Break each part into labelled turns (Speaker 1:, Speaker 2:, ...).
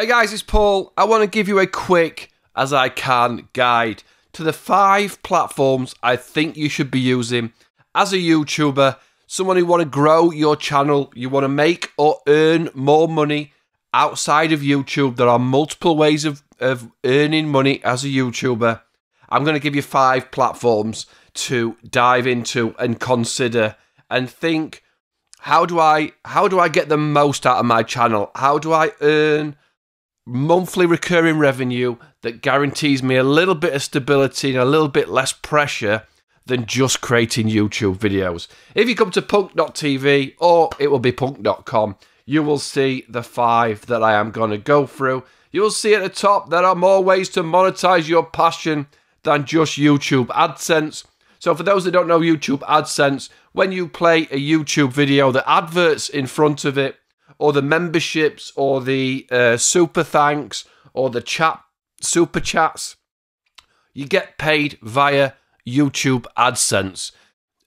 Speaker 1: Hey guys, it's Paul. I want to give you a quick, as I can, guide to the five platforms I think you should be using as a YouTuber, someone who want to grow your channel, you want to make or earn more money outside of YouTube. There are multiple ways of, of earning money as a YouTuber. I'm going to give you five platforms to dive into and consider and think how do I how do I get the most out of my channel? How do I earn monthly recurring revenue that guarantees me a little bit of stability and a little bit less pressure than just creating YouTube videos. If you come to punk.tv or it will be punk.com, you will see the five that I am going to go through. You'll see at the top there are more ways to monetize your passion than just YouTube AdSense. So, for those that don't know YouTube AdSense, when you play a YouTube video, the adverts in front of it or the memberships or the uh, super thanks or the chat super chats, you get paid via YouTube AdSense.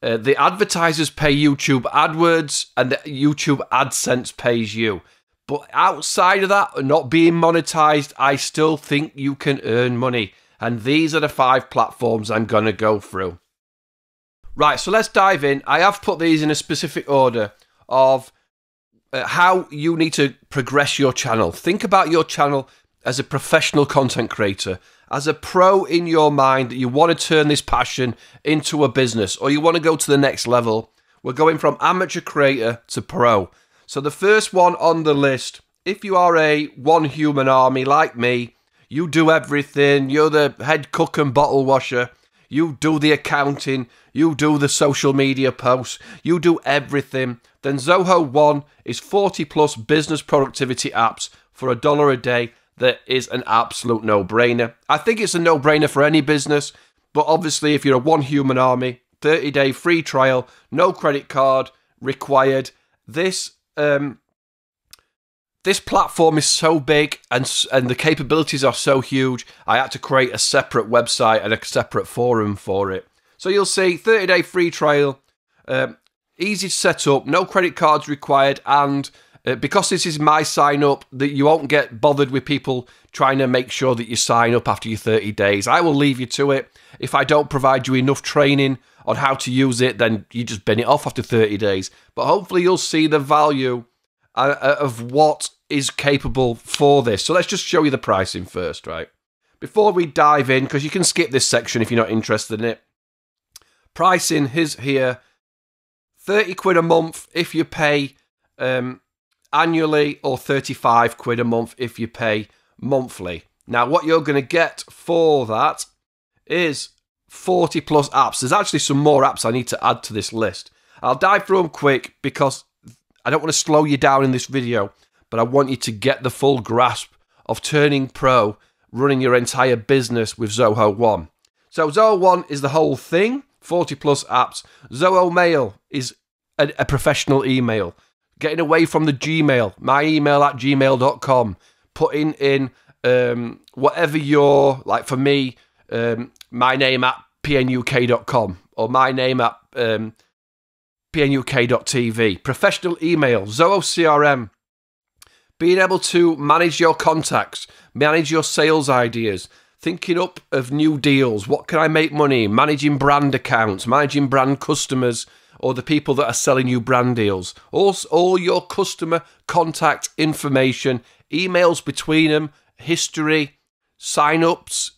Speaker 1: Uh, the advertisers pay YouTube AdWords and YouTube AdSense pays you. But outside of that, not being monetized, I still think you can earn money. And these are the five platforms I'm going to go through. Right, so let's dive in. I have put these in a specific order of uh, how you need to progress your channel. Think about your channel as a professional content creator, as a pro in your mind that you want to turn this passion into a business or you want to go to the next level. We're going from amateur creator to pro. So, the first one on the list, if you are a one human army like me, you do everything, you're the head cook and bottle washer, you do the accounting, you do the social media posts, you do everything then Zoho One is 40 plus business productivity apps for a dollar a day that is an absolute no brainer. I think it's a no brainer for any business, but obviously, if you're a one human army, 30 day free trial, no credit card required. This um, this platform is so big and and the capabilities are so huge. I had to create a separate website and a separate forum for it. So you'll see 30 day free trial. Um, easy to set up, no credit cards required, and uh, because this is my sign up, that you won't get bothered with people trying to make sure that you sign up after your 30 days. I will leave you to it. If I don't provide you enough training on how to use it, then you just bin it off after 30 days. But hopefully, you'll see the value uh, uh, of what is capable for this. So let's just show you the pricing first, right? Before we dive in, because you can skip this section if you're not interested in it. Pricing is here 30 quid a month if you pay um, annually, or 35 quid a month if you pay monthly. Now, what you're going to get for that is 40 plus apps. There's actually some more apps I need to add to this list. I'll dive through them quick because I don't want to slow you down in this video, but I want you to get the full grasp of turning pro, running your entire business with Zoho One. So, Zoho One is the whole thing. 40 plus apps. Zoho Mail is a, a, professional email. Getting away from the Gmail, my email at gmail.com. Putting in um, whatever your, like for me, um, my name at pnuk.com or my name at um, pnuk.tv. Professional email, Zoho CRM. Being able to manage your contacts, manage your sales ideas, thinking up of new deals. What can I make money? Managing brand accounts, managing brand customers, or the people that are selling you brand deals. All, all your customer contact information, emails between them, history, sign ups,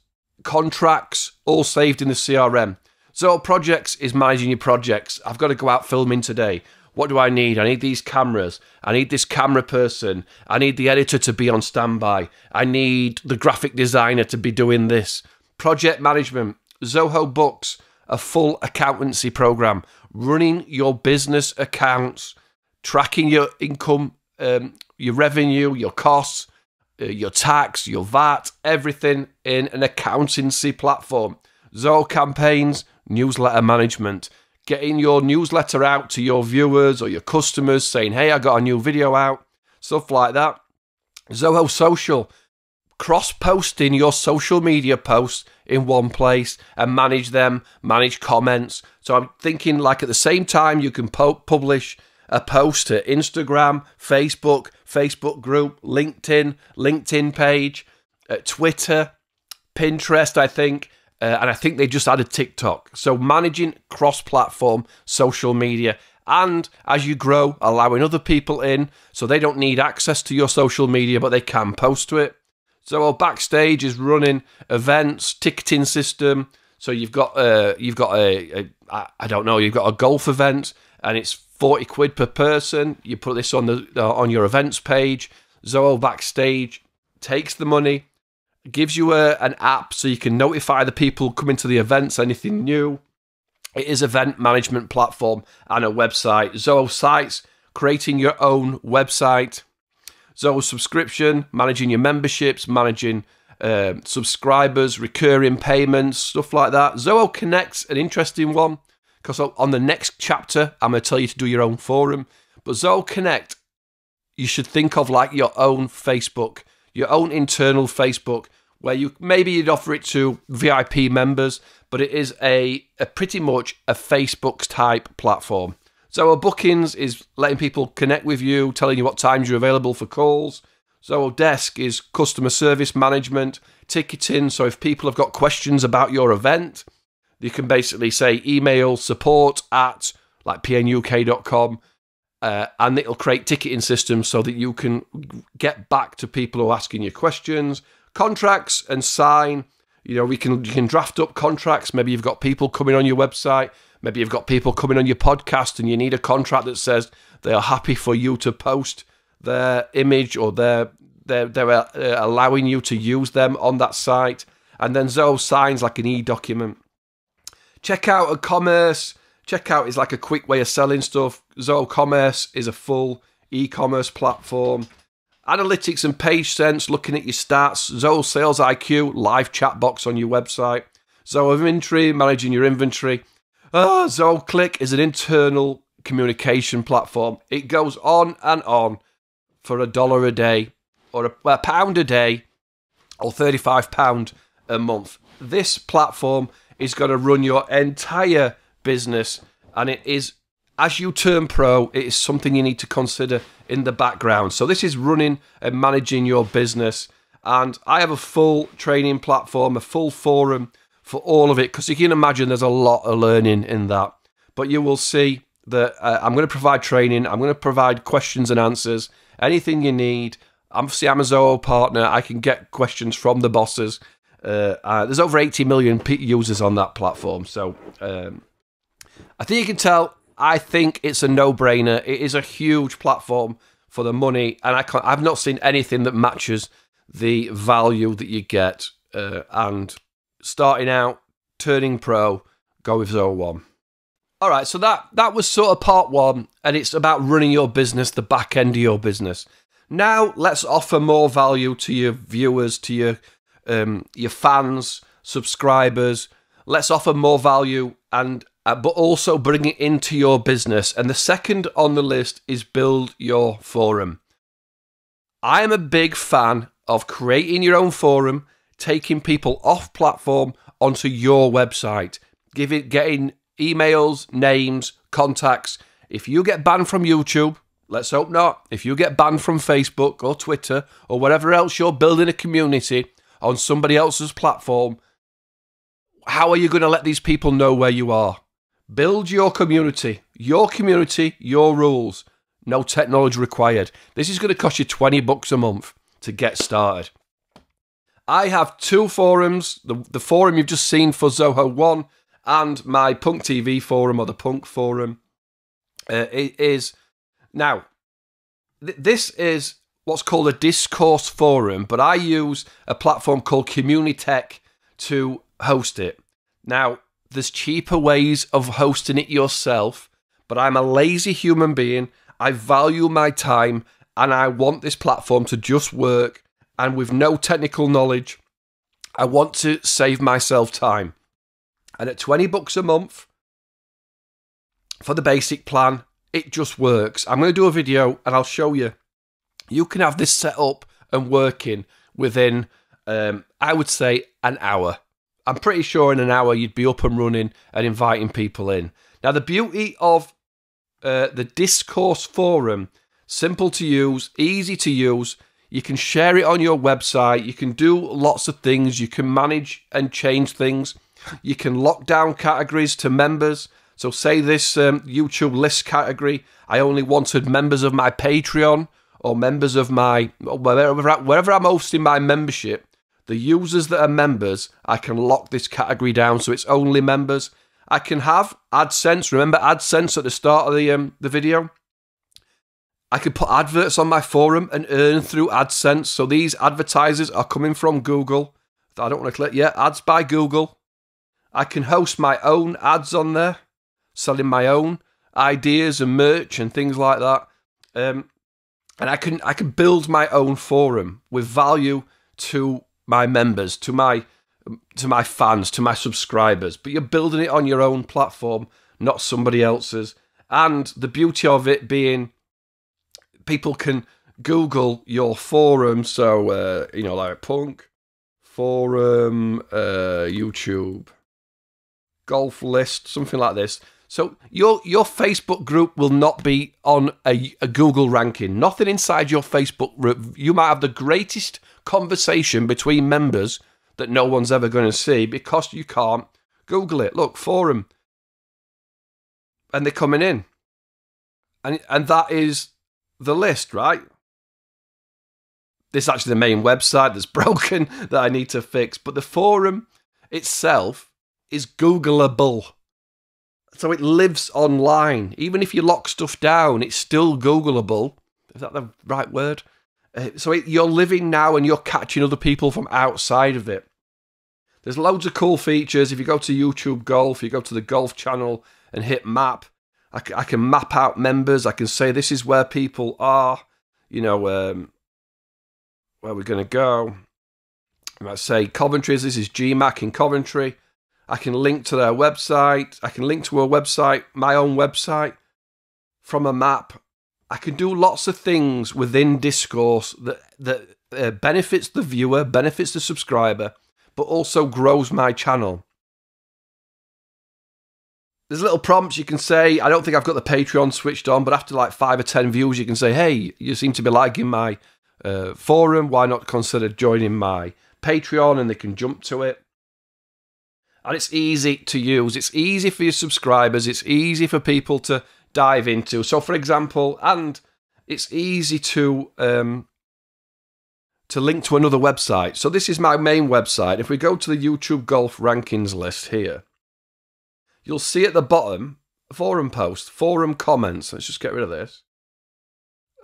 Speaker 1: contracts, all saved in the CRM. So, projects is managing your projects. I've got to go out filming today. What do I need? I need these cameras. I need this camera person. I need the editor to be on standby. I need the graphic designer to be doing this. Project management, Zoho Books, a full accountancy program, running your business accounts, tracking your income, um, your revenue, your costs, uh, your tax, your VAT, everything in an accountancy platform. Zoho campaigns, newsletter management getting your newsletter out to your viewers or your customers saying, hey, I got a new video out, stuff like that. Zoho Social, cross posting your social media posts in one place and manage them, manage comments. So I'm thinking like at the same time you can po- publish a post to Instagram, Facebook, Facebook group, LinkedIn, LinkedIn page, uh, Twitter, Pinterest, I think, uh, and I think they just added TikTok. So managing cross-platform social media and as you grow, allowing other people in so they don't need access to your social media, but they can post to it. So our backstage is running events, ticketing system. So you've got uh, you've got a, a I don't know you've got a golf event and it's forty quid per person. You put this on the uh, on your events page. Zoho backstage takes the money, gives you a, an app so you can notify the people coming to the events anything new. It is event management platform and a website. Zoho Sites, creating your own website. Zoho subscription, managing your memberships, managing uh, subscribers, recurring payments, stuff like that. Zoho Connects, an interesting one, because on the next chapter, I'm going to tell you to do your own forum. But Zoho Connect, you should think of like your own Facebook, your own internal Facebook, where you maybe you'd offer it to VIP members, but it is a, a pretty much a Facebook type platform. Zoho Bookings is letting people connect with you, telling you what times you're available for calls. Zoho Desk is customer service management, ticketing. So if people have got questions about your event, you can basically say email support at like pnuk.com uh, and it'll create ticketing systems so that you can get back to people who are asking you questions, contracts and sign you know, we can you can draft up contracts. Maybe you've got people coming on your website. Maybe you've got people coming on your podcast, and you need a contract that says they are happy for you to post their image or they're they're, they're uh, allowing you to use them on that site. And then Zoho signs like an e-document. Check out a commerce. Checkout is like a quick way of selling stuff. Zoho Commerce is a full e-commerce platform. Analytics and PageSense, looking at your stats, Zoho Sales IQ, live chat box on your website, Zoho Inventory, managing your inventory. Oh, Zoho Cliq is an internal communication platform. It goes on and on for a dollar a day, or a, a pound a day, or £35 a month. This platform is going to run your entire business, and it is as you turn pro, it is something you need to consider in the background. So this is running and managing your business. And I have a full training platform, a full forum for all of it, because you can imagine there's a lot of learning in that. But you will see that uh, I'm going to provide training, I'm going to provide questions and answers, anything you need. I'm a Zoho partner. I can get questions from the bosses. Uh, uh, there's over 80 million users on that platform. So um, I think you can tell I think it's a no-brainer. It is a huge platform for the money, and I can't, I've not seen anything that matches the value that you get. Uh, and starting out, turning pro, go with Zoho One. All right, so that that was sort of part one, and it's about running your business, the back end of your business. Now let's offer more value to your viewers, to your um, your fans, subscribers. Let's offer more value and uh, but also bring it into your business. And the second on the list is build your forum. I am a big fan of creating your own forum, taking people off platform onto your website, giving getting emails, names, contacts. If you get banned from YouTube, let's hope not. If you get banned from Facebook or Twitter or whatever else you're building a community on somebody else's platform, how are you going to let these people know where you are? Build your community. Your community, your rules. No technology required. This is going to cost you 20 bucks a month to get started. I have two forums. The, the forum you've just seen for Zoho 1 and my Punk TV forum or the Punk forum uh, is now th- this is what's called a discourse forum, but I use a platform called Communiteq to host it. Now, there's cheaper ways of hosting it yourself, but I'm a lazy human being. I value my time and I want this platform to just work. And with no technical knowledge, I want to save myself time. And at 20 bucks a month for the basic plan, it just works. I'm going to do a video and I'll show you. You can have this set up and working within, um, I would say, an hour. I'm pretty sure in an hour you'd be up and running and inviting people in. Now, the beauty of uh, the Discourse Forum. Simple to use, easy to use. You can share it on your website. You can do lots of things. You can manage and change things. You can lock down categories to members. So, say this um, YouTube list category, I only wanted members of my Patreon or members of my, wherever, wherever I'm hosting my membership, the users that are members, I can lock this category down so it's only members. I can have AdSense. Remember AdSense at the start of the um, the video? I can put adverts on my forum and earn through AdSense. So these advertisers are coming from Google. I don't want to click yet. Ads by Google. I can host my own ads on there, selling my own ideas and merch and things like that. Um, and I can I can build my own forum with value to my members, to my to my fans, to my subscribers. But you're building it on your own platform, not somebody else's. And the beauty of it being people can Google your forum. So, uh, you know, like punk, forum, uh, YouTube, golf list, something like this. So your your Facebook group will not be on a, a, Google ranking. Nothing inside your Facebook group. You might have the greatest conversation between members that no one's ever going to see because you can't Google it. Look, forum, and they're coming in, and and that is the list, right? This is actually the main website that's broken that I need to fix, but the forum itself is Googleable. So it lives online. Even if you lock stuff down, it's still Googleable. Is that the right word? Uh, so it, you're living now and you're catching other people from outside of it. There's loads of cool features. If you go to YouTube Golf, you go to the Golf channel and hit map, I, I can map out members. I can say this is where people are, you know, um, where we're going to go. I might say Coventry, this is GMAC in Coventry. I can link to their website. I can link to a website, my own website, from a map. I can do lots of things within Discourse that that uh, benefits the viewer, benefits the subscriber, but also grows my channel. There's little prompts you can say. I don't think I've got the Patreon switched on, but after like five or ten views, you can say, "Hey, you seem to be liking my uh, forum. Why not consider joining my Patreon?" And they can jump to it. And it's easy to use. It's easy for your subscribers. It's easy for people to dive into. So, for example, and it's easy to um, to link to another website. So this is my main website. If we go to the YouTube Golf Rankings list here, you'll see at the bottom forum post, forum comments. Let's just get rid of this.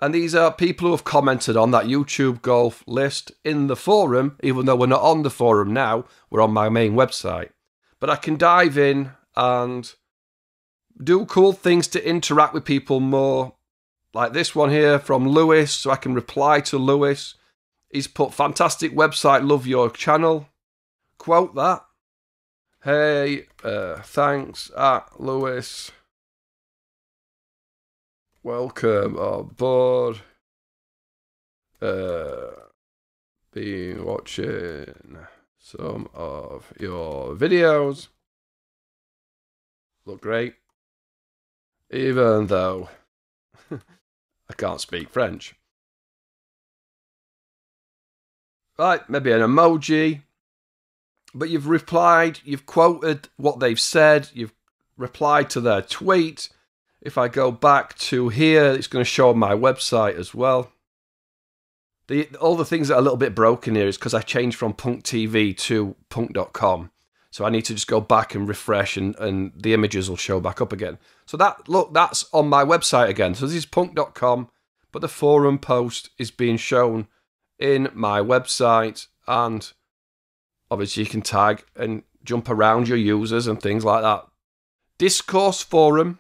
Speaker 1: And these are people who have commented on that YouTube Golf list in the forum, even though we're not on the forum now, we're on my main website. But I can dive in and do cool things to interact with people more. Like this one here from Lewis, so I can reply to Lewis. He's put fantastic website, love your channel. Quote that. Hey, uh, thanks at Lewis. Welcome aboard. Uh, been watching some of your videos. Look great. Even though I can't speak French. Right, maybe an emoji. But you've replied, you've quoted what they've said, you've replied to their tweet. If I go back to here, it's going to show my website as well. The, all the things that are a little bit broken here is because I changed from Punk TV to Punk.com. So I need to just go back and refresh and, and the images will show back up again. So that look, that's on my website again. So this is punk.com, but the forum post is being shown in my website and obviously you can tag and jump around your users and things like that. Discourse forum,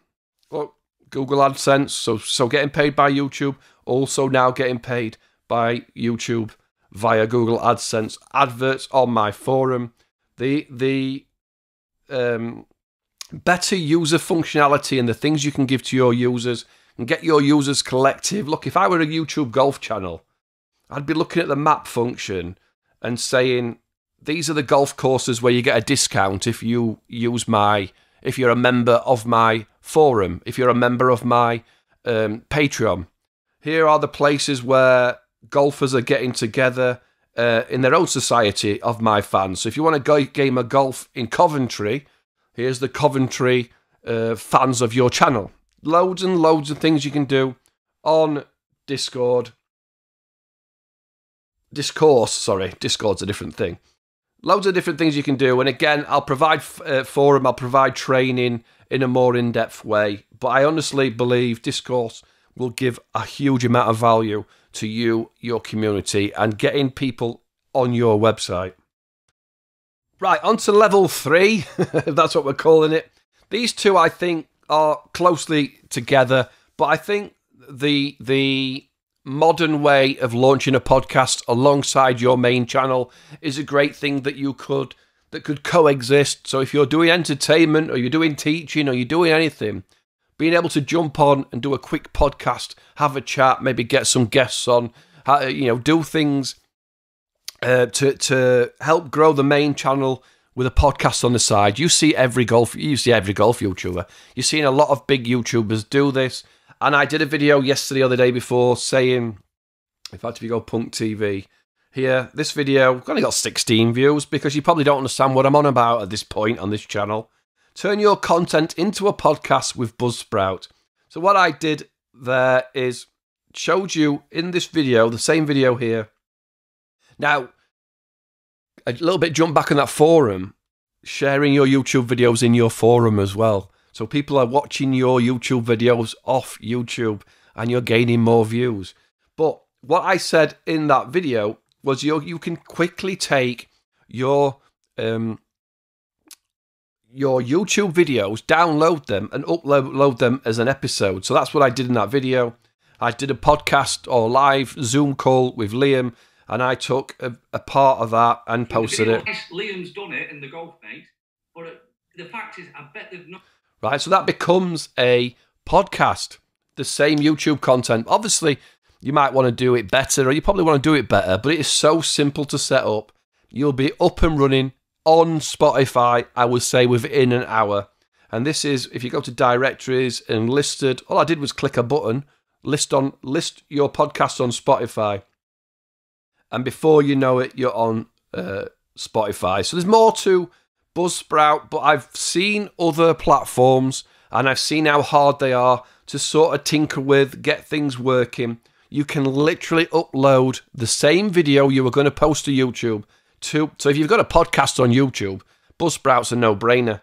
Speaker 1: well, Google AdSense, so so getting paid by YouTube, also now getting paid by YouTube via Google AdSense adverts on my forum. The the um, better user functionality and the things you can give to your users and get your users collective. Look, if I were a YouTube golf channel, I'd be looking at the map function and saying, these are the golf courses where you get a discount if you use my if you're a member of my forum, if you're a member of my um, Patreon. Here are the places where golfers are getting together uh, in their own society of my fans. So if you want to go game of golf in Coventry, here's the Coventry uh, fans of your channel. Loads and loads of things you can do on Discord. Discourse, sorry, Discord's a different thing. Loads of different things you can do, and again, I'll provide uh, forum, I'll provide training in a more in-depth way. But I honestly believe Discourse will give a huge amount of value to you, your community, and getting people on your website. Right, on to level three, that's what we're calling it. These two, I think, are closely together, but I think the the modern way of launching a podcast alongside your main channel is a great thing that you could that could coexist. So if you're doing entertainment or you're doing teaching or you're doing anything, being able to jump on and do a quick podcast, have a chat, maybe get some guests on, you know, do things uh, to to help grow the main channel with a podcast on the side. You see every golf, you see every golf YouTuber. You're seeing a lot of big YouTubers do this. And I did a video yesterday or the day before saying, in fact, if you go Punk TV here, this video only got 16 views because you probably don't understand what I'm on about at this point on this channel. Turn your content into a podcast with Buzzsprout. So what I did there is showed you in this video, the same video here. Now, a little bit jump back on that forum, sharing your YouTube videos in your forum as well. So people are watching your YouTube videos off YouTube and you're gaining more views. But what I said in that video was you you can quickly take your um, your YouTube videos, download them, and upload them as an episode. So that's what I did in that video. I did a podcast or live Zoom call with Liam, and I took a, a part of that and posted it.
Speaker 2: Liam's done it in the golf mate, but uh, the fact is, I bet they've not.
Speaker 1: Right, so that becomes a podcast, the same YouTube content. Obviously, you might want to do it better, or you probably want to do it better, but it is so simple to set up. You'll be up and running on Spotify, I would say within an hour. And this is if you go to directories and listed, all I did was click a button, list on list your podcast on Spotify. And before you know it, you're on uh, Spotify. So there's more to Buzzsprout, but I've seen other platforms and I've seen how hard they are to sort of tinker with, get things working. You can literally upload the same video you were going to post to YouTube to. So if you've got a podcast on YouTube, Buzzsprout's a no-brainer.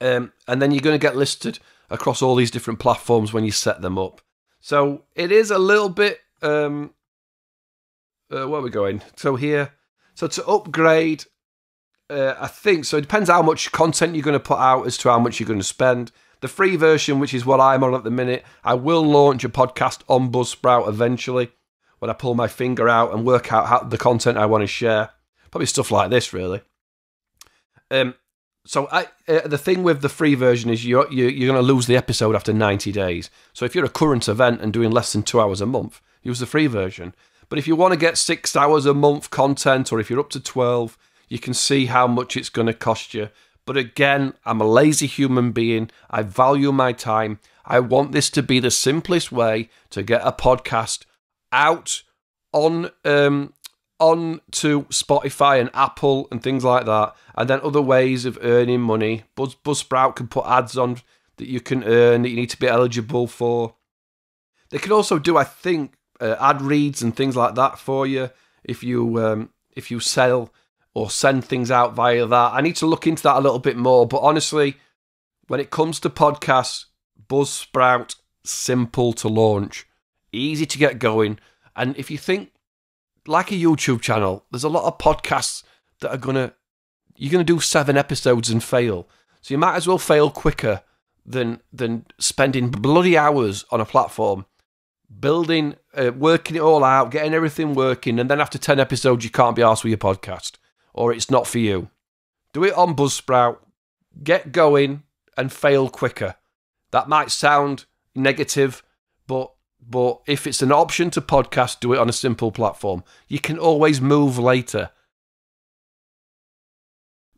Speaker 1: Um, and then you're going to get listed across all these different platforms when you set them up. So it is a little bit. Um, uh, where are we going? So here, so to upgrade, uh, I think so. It depends how much content you're going to put out as to how much you're going to spend. The free version, which is what I'm on at the minute, I will launch a podcast on Buzzsprout eventually when I pull my finger out and work out how, the content I want to share. Probably stuff like this, really. Um, so I, uh, the thing with the free version is you're you, you're going to lose the episode after 90 days. So if you're a current event and doing less than two hours a month, use the free version. But if you want to get six hours a month content, or if you're up to 12, you can see how much it's going to cost you. But again, I'm a lazy human being. I value my time. I want this to be the simplest way to get a podcast out on um, on to Spotify and Apple and things like that, and then other ways of earning money. Buzz Buzzsprout can put ads on that you can earn that you need to be eligible for. They can also do, I think, uh, ad reads and things like that for you if you um, if you sell or send things out via that. I need to look into that a little bit more. But honestly, when it comes to podcasts, Buzzsprout simple to launch, easy to get going, and if you think like a YouTube channel, there's a lot of podcasts that are gonna you're gonna do seven episodes and fail. So you might as well fail quicker than than spending bloody hours on a platform building, uh, working it all out, getting everything working, and then after ten episodes you can't be asked with your podcast or it's not for you. Do it on Buzzsprout. Get going and fail quicker. That might sound negative, but but if it's an option to podcast, do it on a simple platform. You can always move later.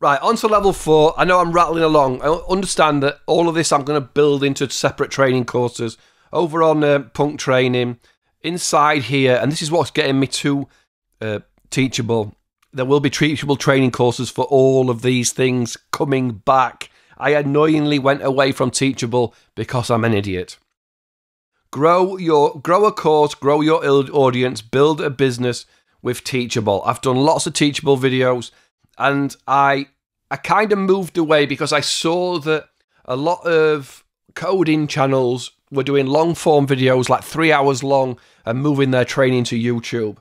Speaker 1: Right, on to level four. I know I'm rattling along. I understand that all of this I'm going to build into separate training courses over on uh, Punk Training. Inside here, and this is what's getting me to uh, Teachable. There will be Teachable training courses for all of these things coming back. I annoyingly went away from Teachable because I'm an idiot. Grow your grow a course, grow your audience, build a business with Teachable. I've done lots of Teachable videos, and I I kind of moved away because I saw that a lot of coding channels were doing long form videos, like three hours long, and moving their training to YouTube.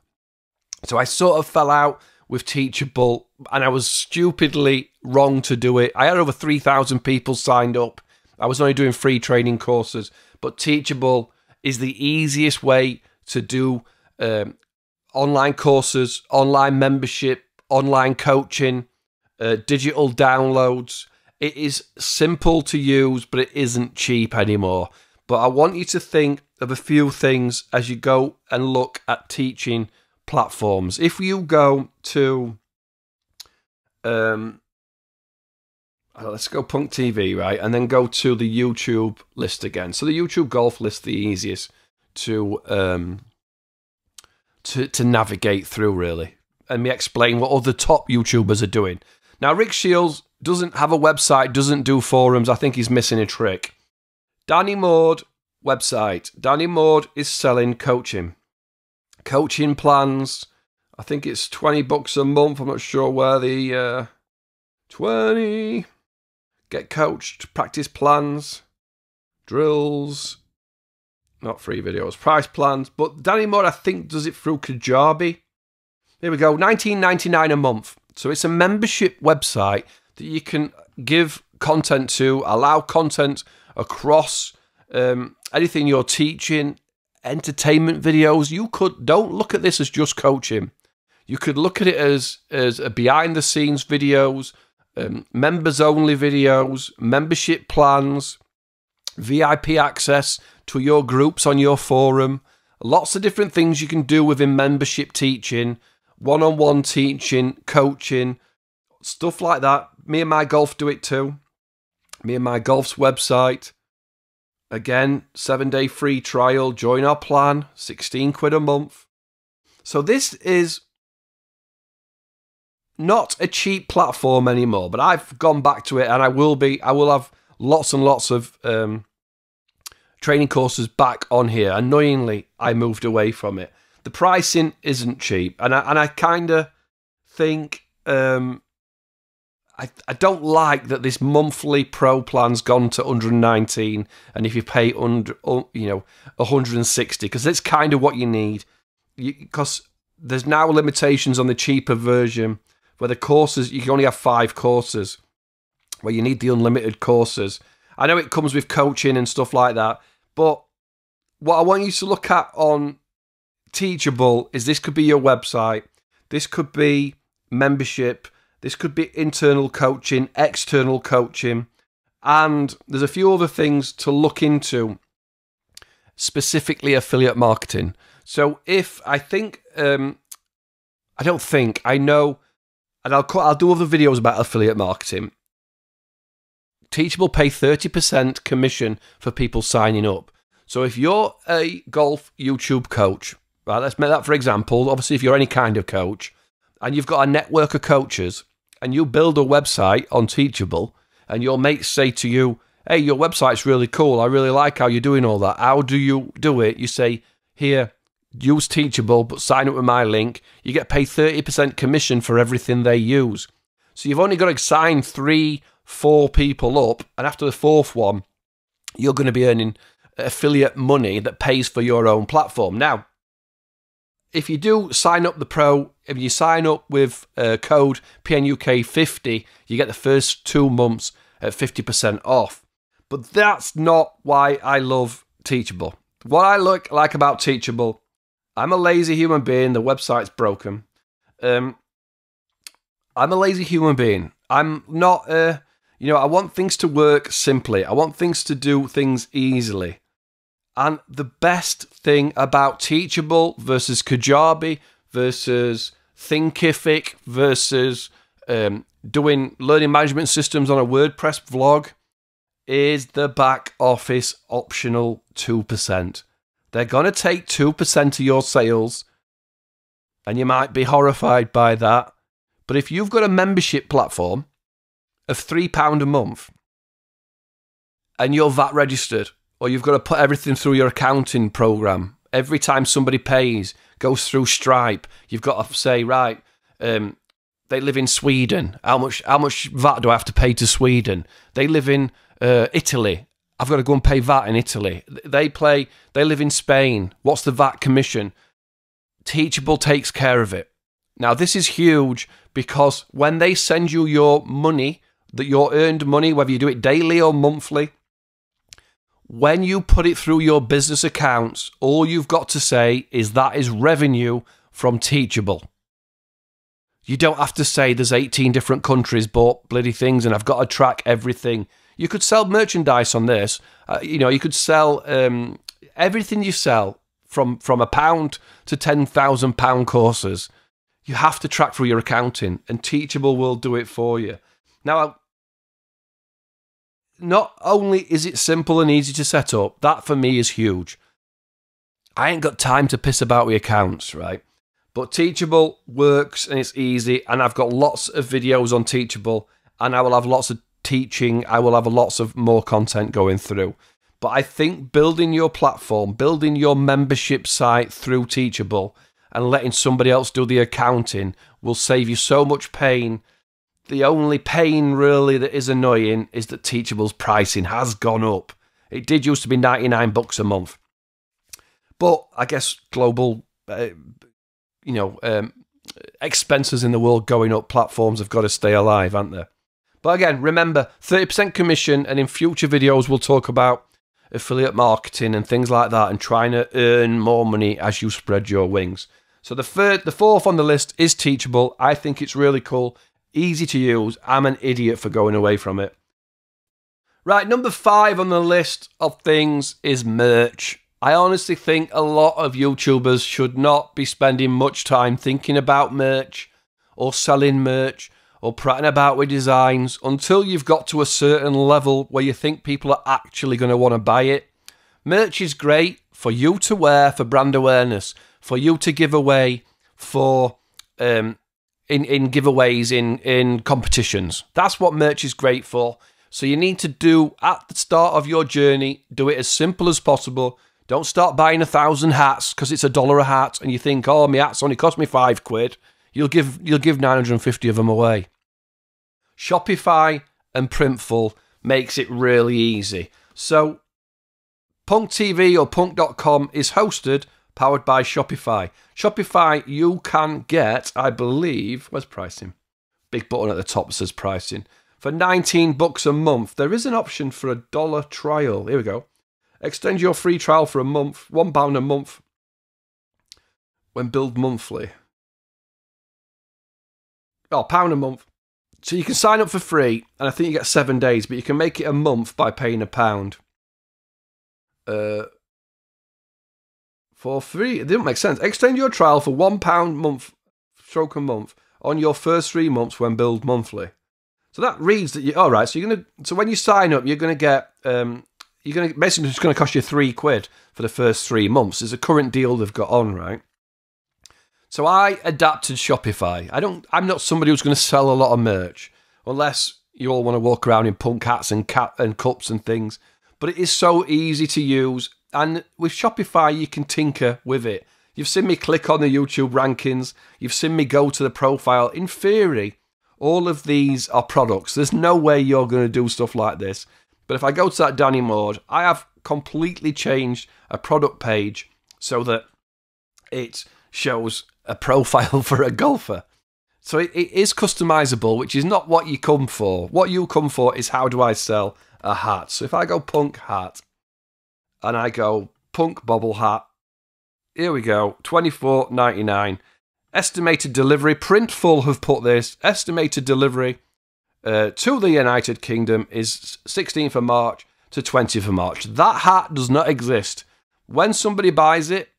Speaker 1: So I sort of fell out with Teachable, and I was stupidly wrong to do it. I had over 3,000 people signed up. I was only doing free training courses, but Teachable is the easiest way to do um, online courses, online membership, online coaching uh, digital downloads. It is simple to use, but it isn't cheap anymore. But I want you to think of a few things as you go and look at teaching platforms. If you go to, um, uh, let's go Punk TV, right, and then go to the YouTube list again. So the YouTube golf list, the easiest to um, to to navigate through, really. And me explain what other top YouTubers are doing. Now, Rick Shields doesn't have a website, doesn't do forums. I think he's missing a trick. Danny Maude website. Danny Maude is selling coaching. Coaching plans. I think it's 20 bucks a month. I'm not sure where the uh, 20 get coached, practice plans, drills, not free videos, price plans. But Danny Maude, I think, does it through Kajabi. Here we go, 19.99 a month. So it's a membership website that you can give content to, allow content across um, anything you're teaching, entertainment videos. You could don't look at this as just coaching. You could look at it as as a behind the scenes videos, um, members only videos, membership plans, VIP access to your groups on your forum. Lots of different things you can do within membership teaching one on one teaching, coaching, stuff like that. Me and my golf do it too. Me and my golf's website. Again, seven day free trial. Join our plan, 16 quid a month. So this is not a cheap platform anymore, but I've gone back to it and I will be, I will have lots and lots of um, training courses back on here. Annoyingly, I moved away from it. The pricing isn't cheap, and I and I kind of think um, I I don't like that this monthly pro plan's gone to 119, and if you pay under you know 160, because it's kind of what you need, because there's now limitations on the cheaper version where the courses you can only have five courses, where you need the unlimited courses. I know it comes with coaching and stuff like that, but what I want you to look at on teachable is this could be your website, this could be membership, this could be internal coaching, external coaching, and there's a few other things to look into, specifically affiliate marketing. So if I think, um, I don't think I know, and I'll I'll do other videos about affiliate marketing. Teachable pay 30% commission for people signing up. So if you're a golf YouTube coach Right, let's make that for example. Obviously, if you're any kind of coach and you've got a network of coaches and you build a website on Teachable and your mates say to you, Hey, your website's really cool. I really like how you're doing all that. How do you do it? You say, Here, use Teachable, but sign up with my link. You get paid 30% commission for everything they use. So you've only got to sign three, four people up, and after the fourth one, you're going to be earning affiliate money that pays for your own platform. Now, if you do sign up the pro, if you sign up with uh, code PNUK50, you get the first two months at 50% off. But that's not why I love Teachable. What I look like about Teachable, I'm a lazy human being. The website's broken. Um, I'm a lazy human being. I'm not, uh, you know, I want things to work simply. I want things to do things easily. And the best thing about Teachable versus Kajabi versus Thinkific versus um, doing learning management systems on a WordPress vlog is the back office optional 2%. They're going to take 2% of your sales, and you might be horrified by that. But if you've got a membership platform of £3 a month and you're VAT registered, or you've got to put everything through your accounting program, every time somebody pays, goes through Stripe, you've got to say, right, um, they live in Sweden. How much how much VAT do I have to pay to Sweden? They live in uh, Italy. I've got to go and pay VAT in Italy. They play. They live in Spain. What's the VAT commission? Teachable takes care of it. Now this is huge because when they send you your money, that your earned money, whether you do it daily or monthly, when you put it through your business accounts, all you've got to say is that is revenue from Teachable. You don't have to say there's 18 different countries bought bloody things and I've got to track everything. You could sell merchandise on this. Uh, you know, you could sell um, everything you sell from from a pound to ten thousand pound courses. You have to track through your accounting, and Teachable will do it for you. Now, not only is it simple and easy to set up, that for me is huge. I ain't got time to piss about with accounts, right? But Teachable works and it's easy, and I've got lots of videos on Teachable, and I will have lots of teaching. I will have lots of more content going through. But I think building your platform, building your membership site through Teachable, and letting somebody else do the accounting will save you so much pain. The only pain really that is annoying is that Teachable's pricing has gone up. It did used to be 99 bucks a month. But I guess global uh, you know, um, expenses in the world going up, platforms have got to stay alive, aren't they? But again, remember 30% commission, and in future videos, we'll talk about affiliate marketing and things like that and trying to earn more money as you spread your wings. So the third, the fourth on the list is Teachable. I think it's really cool, easy to use. I'm an idiot for going away from it. Right, number five on the list of things is merch. I honestly think a lot of YouTubers should not be spending much time thinking about merch or selling merch or prattling about with designs until you've got to a certain level where you think people are actually going to want to buy it. Merch is great for you to wear for brand awareness, for you to give away for um, in in giveaways in in competitions. That's what merch is great for. So you need to do at the start of your journey, do it as simple as possible don't start buying a thousand hats because it's a dollar a hat, and you think, "Oh, my hats only cost me five quid." You'll give you'll give 950 of them away. Shopify and Printful makes it really easy. So, Punk TV or Punk.com is hosted, powered by Shopify. Shopify, you can get, I believe, where's pricing? Big button at the top says pricing. For 19 bucks a month, there is an option for a dollar trial. Here we go. Extend your free trial for a month, £1 a month, when billed monthly. Oh, pound a month. So you can sign up for free, and I think you get seven days, but you can make it a month by paying a pound. Uh, for free. It didn't make sense. Extend your trial for one pound month, stroke a month, on your first three months when billed monthly. So that reads that you. All right. So you're gonna. So when you sign up, you're gonna get um, you're going to basically it's going to cost you three quid for the first three months. There's a current deal they've got on, right? So I adapted Shopify. I don't. I'm not somebody who's going to sell a lot of merch unless you all want to walk around in punk hats and cap and cups and things. But it is so easy to use, and with Shopify you can tinker with it. You've seen me click on the YouTube rankings. You've seen me go to the profile. In theory, all of these are products. There's no way you're going to do stuff like this. But if I go to that Danny Maude, I have completely changed a product page so that it shows a profile for a golfer. So it, it is customizable, which is not what you come for. What you come for is how do I sell a hat. So if I go punk hat and I go punk bobble hat, here we go, twenty four ninety nine. Estimated delivery, Printful have put this. Estimated delivery uh, to the United Kingdom is 16th of March to 20th of March. That hat does not exist. When somebody buys it,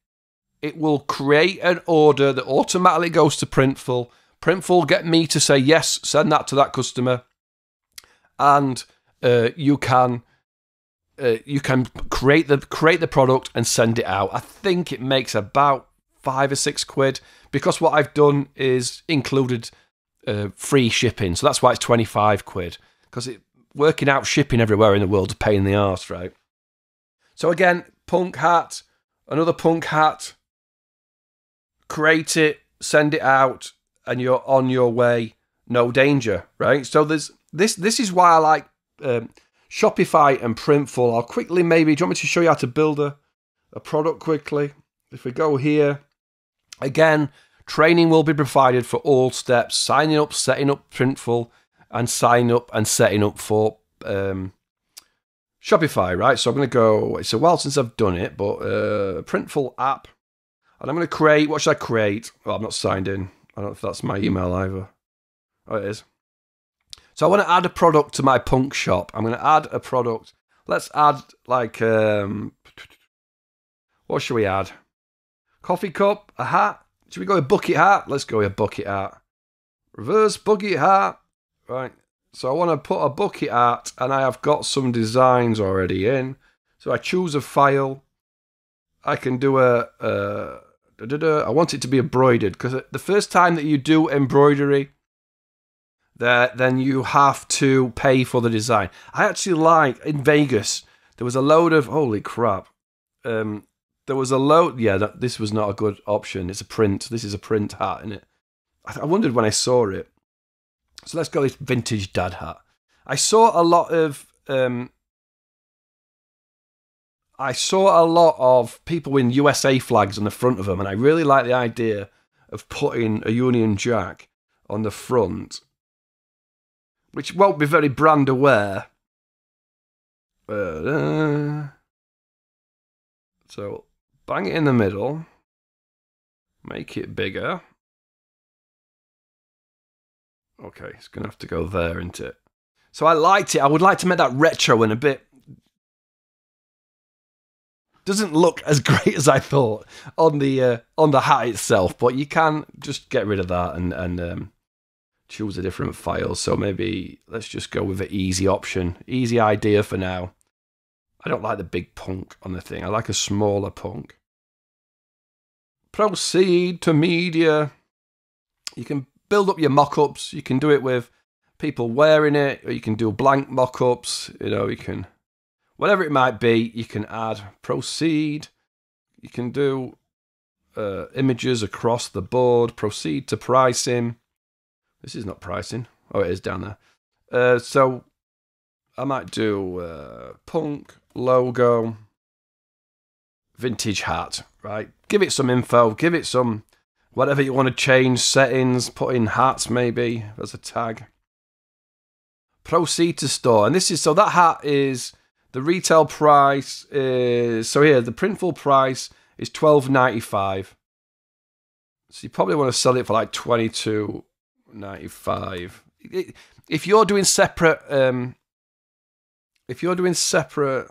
Speaker 1: it will create an order that automatically goes to Printful. Printful get me to say yes, send that to that customer, and uh, you can uh, you can create the create the product and send it out. I think it makes about five or six quid because what I've done is included uh, free shipping, so that's why it's twenty five quid because it working out shipping everywhere in the world is a pain in the arse, right? So again, punk hat, another punk hat, create it, send it out, and you're on your way, no danger, right? So there's this. This is why I like um, Shopify and Printful. I'll quickly maybe. Do you want me to show you how to build a a product quickly? If we go here, again, training will be provided for all steps: signing up, setting up Printful, and sign up and setting up for um, Shopify. Right. So I'm going to go. It's a while since I've done it, but uh, Printful app. And I'm going to create, what should I create? Well, I'm not signed in. I don't know if that's my email either. Oh, it is. So I want to add a product to my punk shop. I'm going to add a product. Let's add like, um, what should we add? Coffee cup, a hat. Should we go a bucket hat? Let's go with a bucket hat. Reverse bucket hat. Right. So I want to put a bucket hat and I have got some designs already in. So I choose a file. I can do a, a I want it to be embroidered because the first time that you do embroidery, that then you have to pay for the design. I actually like in Vegas there was a load of holy crap. Um, there was a load. Yeah, that, this was not a good option. It's a print. This is a print hat, in it? I, I wondered when I saw it. So let's go this vintage dad hat. I saw a lot of um, I saw a lot of people with USA flags on the front of them, and I really like the idea of putting a Union Jack on the front, which won't be very brand aware. Uh, so bang it in the middle, make it bigger. Okay, it's gonna have to go there, isn't it? So I liked it. I would like to make that retro and a bit doesn't look as great as I thought on the uh, on the hat itself, but you can just get rid of that and and um, choose a different file. So maybe let's just go with the easy option, easy idea for now. I don't like the big punk on the thing. I like a smaller punk. Proceed to media. You can build up your mock-ups. You can do it with people wearing it, or you can do blank mock-ups. You know, you can whatever it might be, you can add proceed. You can do uh, images across the board. Proceed to pricing. This is not pricing. Oh, it is down there. Uh, so I might do uh, punk logo, vintage hat. Right. Give it some info. Give it some whatever you want to change settings. Put in hats maybe as a tag. Proceed to store, and this is so that hat is the retail price is so here the printful price is twelve ninety five. So you probably want to sell it for like twenty two ninety five. If you're doing separate, um, if you're doing separate,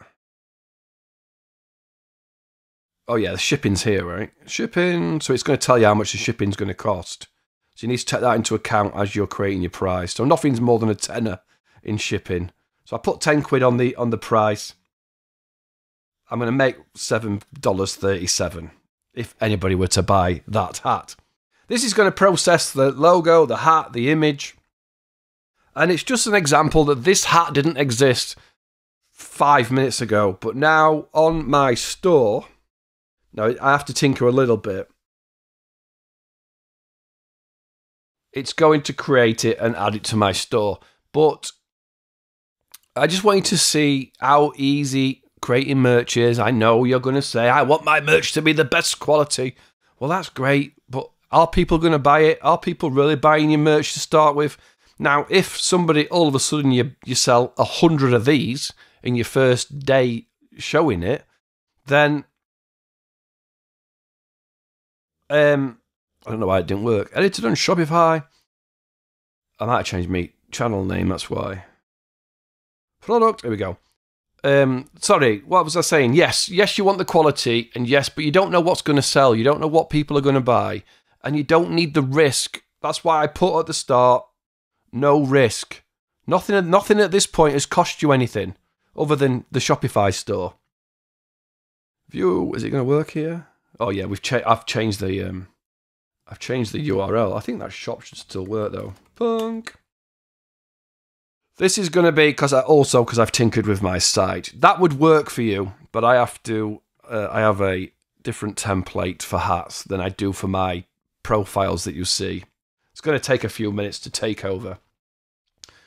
Speaker 1: oh yeah, the shipping's here, right? Shipping, so it's going to tell you how much the shipping's going to cost. So you need to take that into account as you're creating your price. So nothing's more than a tenner in shipping. So I put 10 quid on the on the price. I'm going to make $7.37 if anybody were to buy that hat. This is going to process the logo, the hat, the image. And it's just an example that this hat didn't exist five minutes ago. But now on my store, now I have to tinker a little bit. It's going to create it and add it to my store. But I just want you to see how easy creating merch is. I know you're going to say, I want my merch to be the best quality. Well, that's great, but are people going to buy it? Are people really buying your merch to start with? Now, if somebody all of a sudden you, you sell a hundred of these in your first day showing it, then um, I don't know why it didn't work. Edited on Shopify. I might have changed my channel name. That's why. Product. Here we go. Um, sorry, what was I saying? Yes, yes, you want the quality, and yes, but you don't know what's going to sell. You don't know what people are going to buy, and you don't need the risk That's why I put at the start no risk. Nothing, nothing at this point has cost you anything other than the Shopify store. View, is it going to work here? Oh yeah, we've cha- I've changed the um, I've changed the URL. I think that shop should still work though. Punk. This is going to be because I also because I've tinkered with my site. That would work for you, but I have to. Uh, I have a different template for hats than I do for my profiles that you see. It's going to take a few minutes to take over.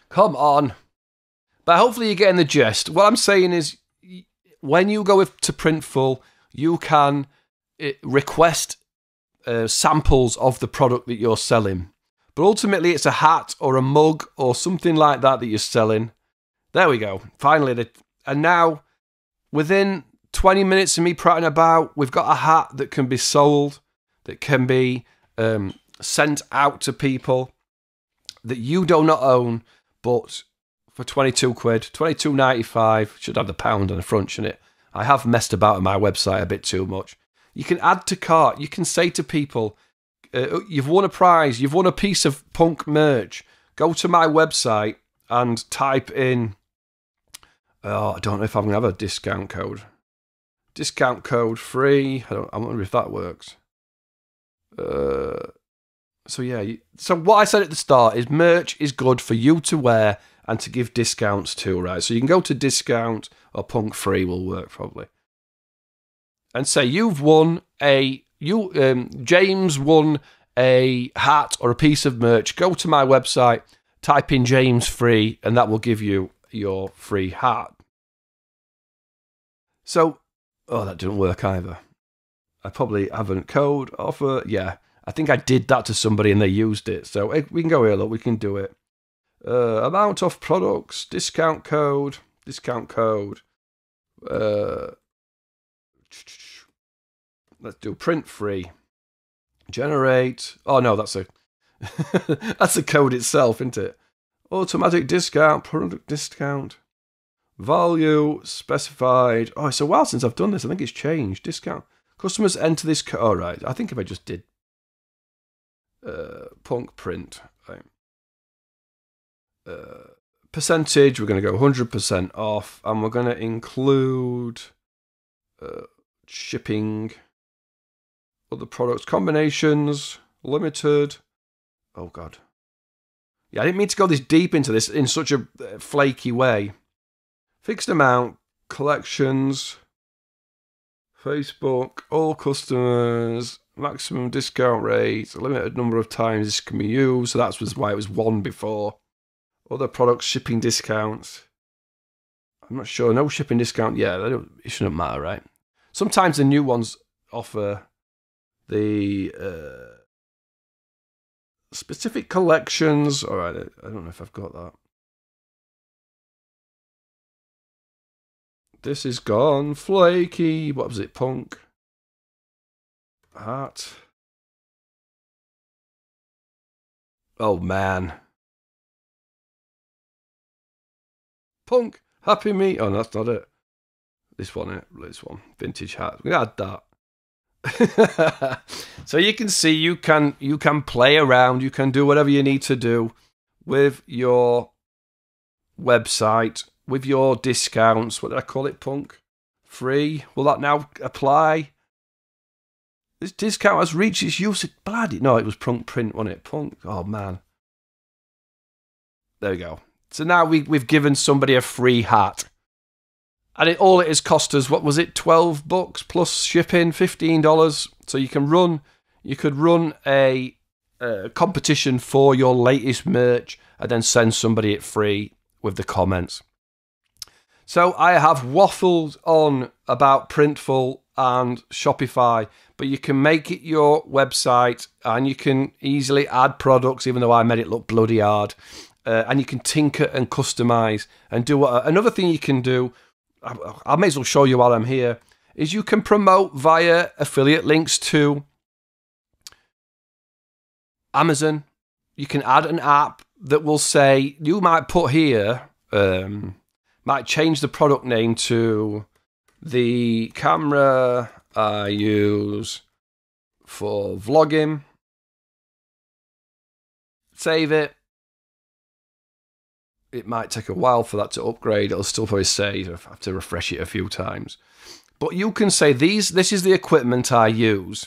Speaker 1: Come on. But hopefully you're getting the gist. What I'm saying is when you go to Printful, you can uh, request uh, samples of the product that you're selling. But ultimately, it's a hat or a mug or something like that that you're selling. There we go. Finally, the, and now within 20 minutes of me prattling about, we've got a hat that can be sold, that can be um, sent out to people that you do not own, but for 22 quid, 22.95, should have the pound on the front, shouldn't it? I have messed about on my website a bit too much. You can add to cart. You can say to people, uh, you've won a prize, you've won a piece of punk merch. Go to my website and type in. Oh, I don't know if I'm gonna have a discount code. Discount code free. I don't. I wonder if that works. Uh, so yeah. So what I said at the start is merch is good for you to wear and to give discounts to, right? So you can go to discount or punk free will work probably, and say you've won a you um, James won a hat or a piece of merch, go to my website, type in James free, and that will give you your free hat. So, oh, that didn't work either. I probably haven't code offer. Yeah, I think I did that to somebody and they used it. So we can go here, look, we can do it. Uh, amount of products, discount code, discount code. Uh, Let's do print free. Generate. Oh no, that's a that's the code itself, isn't it? Automatic discount, product discount, value specified. Oh, it's a while since I've done this. I think it's changed. Discount. Customers enter this. Co- oh, right. I think if I just did uh, punk print, uh, percentage, we're going to go 100% off, and we're going to include uh, shipping other products, combinations, limited. Oh, God. Yeah, I didn't mean to go this deep into this in such a uh, flaky way. Fixed amount, collections, Facebook, all customers, maximum discount rate, limited number of times this can be used. So that's why it was one before. Other products, shipping discounts. I'm not sure. No shipping discount. Yeah, it shouldn't matter, right? Sometimes the new ones offer the uh, specific collections. All right, I don't know if I've got that. This is gone flaky. What was it? Punk. Heart. Oh man. Punk. Happy me. Oh, no, that's not it. This one, it. This one. Vintage hat. We had that. so you can see you can you can play around, you can do whatever you need to do with your website, with your discounts. What did I call it, Punk? Free. Will that now apply? This discount has reached its usage. Bloody no, it was Punk Print, wasn't it? Punk. Oh man. There we go. So now we, we've given somebody a free hat and it all it has cost us what was it 12 bucks plus shipping $15 so you can run you could run a, a, competition for your latest merch and then send somebody it free with the comments. So i have waffled on about printful and shopify but you can make it your website and you can easily add products even though i made it look bloody hard uh, and you can tinker and customize and do what another thing you can do I may as well show you while I'm here, is you can promote via affiliate links to Amazon. You can add an app that will say, you might put here, um, might change the product name to the camera I use for vlogging. save it. It might take a while for that to upgrade. It'll still probably say I have to refresh it a few times. But you can say these this is the equipment I use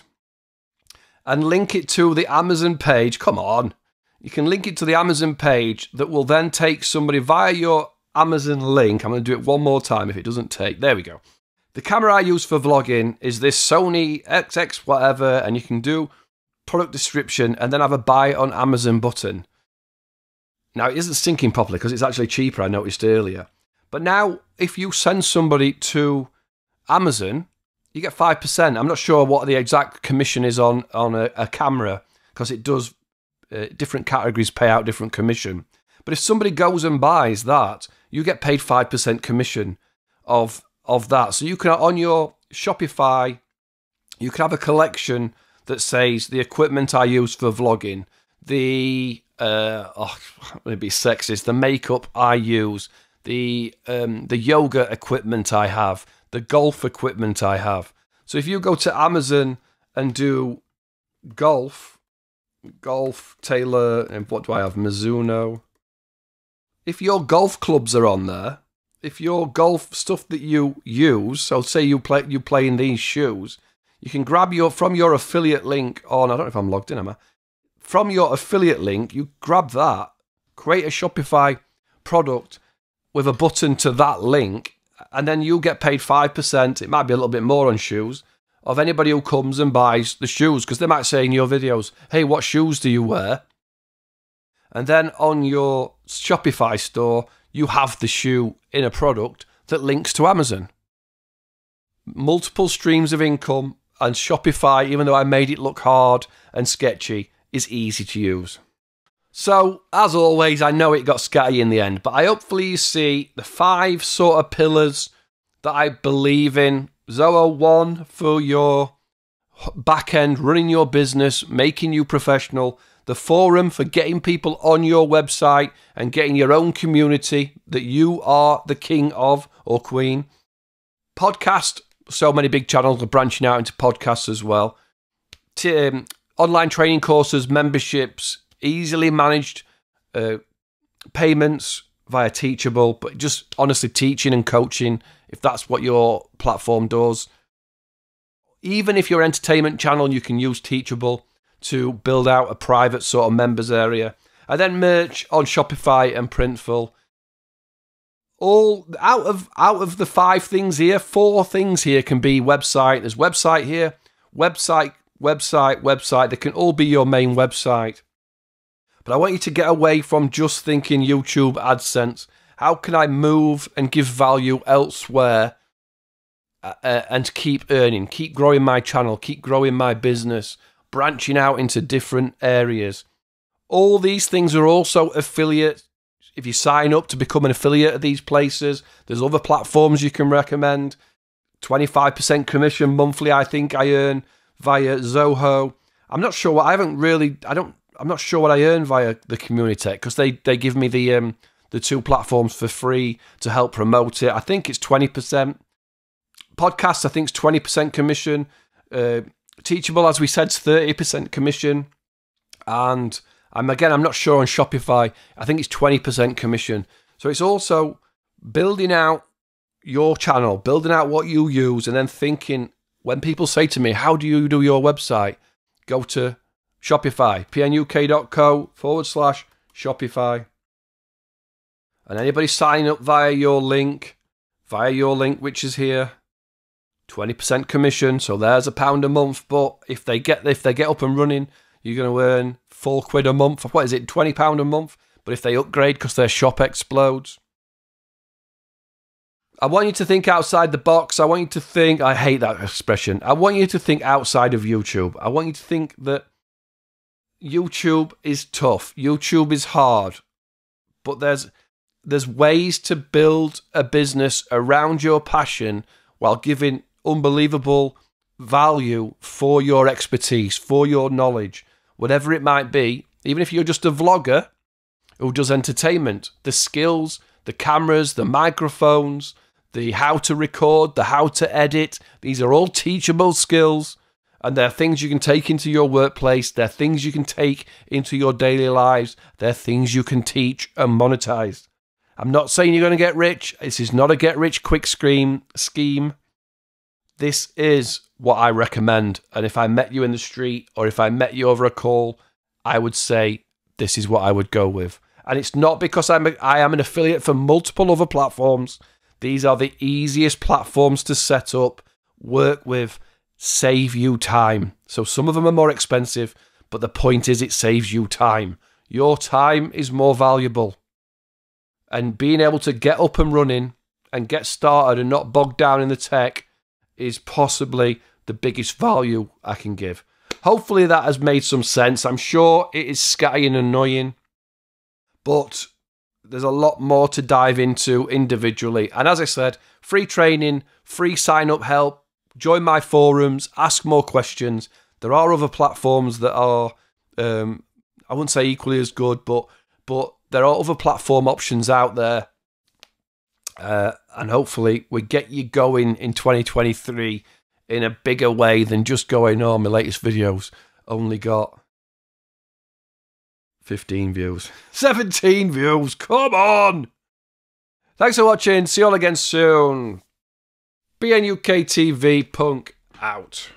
Speaker 1: and link it to the Amazon page. Come on. You can link it to the Amazon page that will then take somebody via your Amazon link. I'm going to do it one more time if it doesn't take. There we go. The camera I use for vlogging is this Sony XX whatever, and you can do product description and then have a buy on Amazon button. Now, it isn't syncing properly because it's actually cheaper, I noticed earlier. But now, if you send somebody to Amazon, you get 5%. I'm not sure what the exact commission is on, on a, a camera because it does, uh, different categories pay out different commission. But if somebody goes and buys that, you get paid 5% commission of, of that. So you can, on your Shopify, you can have a collection that says the equipment I use for vlogging, the, uh, oh, maybe sexist, the makeup I use, the, um, the yoga equipment I have, the golf equipment I have. So if you go to Amazon and do golf, golf, Taylor, and what do I have? Mizuno. If your golf clubs are on there, if your golf stuff that you use, so say you play you play in these shoes, you can grab your from your affiliate link on. I don't know if I'm logged in, am I? From your affiliate link, you grab that, create a Shopify product with a button to that link, and then you get paid 5%, it might be a little bit more on shoes, of anybody who comes and buys the shoes. Because they might say in your videos, hey, what shoes do you wear? And then on your Shopify store, you have the shoe in a product that links to Amazon. Multiple streams of income, and Shopify, even though I made it look hard and sketchy, is easy to use. So, as always, I know it got scatty in the end, but I hopefully you see the five sort of pillars that I believe in. Zoho ONE for your back end, running your business, making you professional. The forum for getting people on your website and getting your own community that you are the king of or queen. Podcast, so many big channels are branching out into podcasts as well. T- um, online training courses, memberships, easily managed uh, payments via Teachable, but just honestly teaching and coaching, if that's what your platform does. Even if your entertainment channel, you can use Teachable to build out a private sort of members area. And then merch on Shopify and Printful. All out of out of the five things here, four things here can be website. There's website here, website, website, website. They can all be your main website. But I want you to get away from just thinking YouTube AdSense. How can I move and give value elsewhere uh, uh, and keep earning, keep growing my channel, keep growing my business, branching out into different areas? All these things are also affiliate. If you sign up to become an affiliate of these places, there's other platforms you can recommend. 25% commission monthly, I think I earn via Zoho. I'm not sure what I haven't really, I don't I'm not sure what I earn via the Communiteq because they they give me the um the two platforms for free to help promote it. I think it's twenty percent. Podcasts, I think, is twenty percent commission. Uh, Teachable, as we said, is thirty percent commission. And I'm again, I'm not sure on Shopify. I think it's twenty percent commission. So it's also building out your channel, building out what you use, and then thinking when people say to me, "How do you do your website?" Go to Shopify, pnuk.co forward slash Shopify. And anybody signing up via your link, via your link, which is here, 20% commission. So there's a pound a month. But if they get if they get up and running, you're going to earn four quid a month. What is it, 20 pound a month? But if they upgrade because their shop explodes, I want you to think outside the box. I want you to think. I hate that expression. I want you to think outside of YouTube. I want you to think that YouTube is tough. YouTube is hard. But there's there's ways to build a business around your passion while giving unbelievable value for your expertise, for your knowledge, whatever it might be. Even if you're just a vlogger who does entertainment, the skills, the cameras, the microphones, the how to record, the how to edit, these are all teachable skills And they're things you can take into your workplace. They're things you can take into your daily lives. They're things you can teach and monetize. I'm not saying you're going to get rich. This is not a get rich quick scheme scheme. This is what I recommend. And if I met you in the street or if I met you over a call, I would say this is what I would go with. And it's not because I'm a, I am an affiliate for multiple other platforms. These are the easiest platforms to set up, work with, save you time. So some of them are more expensive, but the point is it saves you time. Your time is more valuable. And being able to get up and running and get started and not bogged down in the tech is possibly the biggest value I can give. Hopefully that has made some sense. I'm sure it is scatty and annoying, but there's a lot more to dive into individually. And as I said, free training, free sign up help, join my forums, ask more questions. There are other platforms that are, um, I wouldn't say equally as good, but but there are other platform options out there. Uh, and hopefully we get you going in 2023 in a bigger way than just going, oh, my latest videos only got 15 views. 17 views, come on! Thanks for watching, see you all again soon. PNUK TV Punk out.